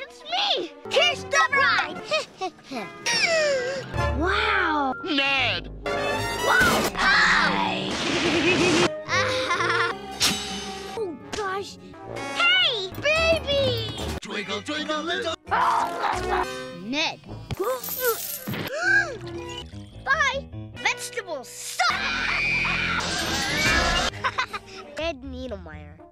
it's me! Here's the bride. wow! Ned! Wow! oh, gosh. Hey, baby! Twinkle, twinkle, little... Ned. Bye. Vegetables suck. Ned Needlemeyer.